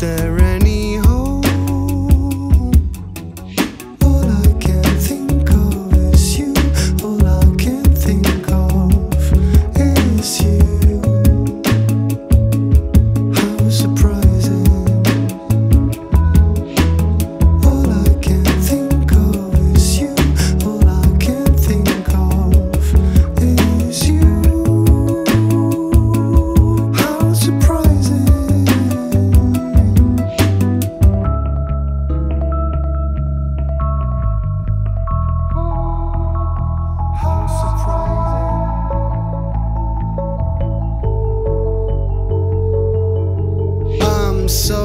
there so